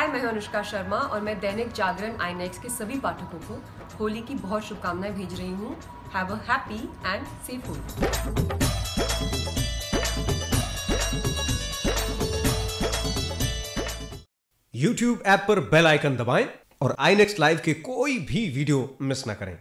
हाय, मैं हूँ अनुष्का शर्मा और मैं दैनिक जागरण आईनेक्स के सभी पाठकों को होली की बहुत शुभकामनाएँ भेज रही हूँ। Have a happy and safe Holi. YouTube app पर बेल आइकन दबाएँ और आईनेक्स लाइव के कोई भी वीडियो मिस ना करें।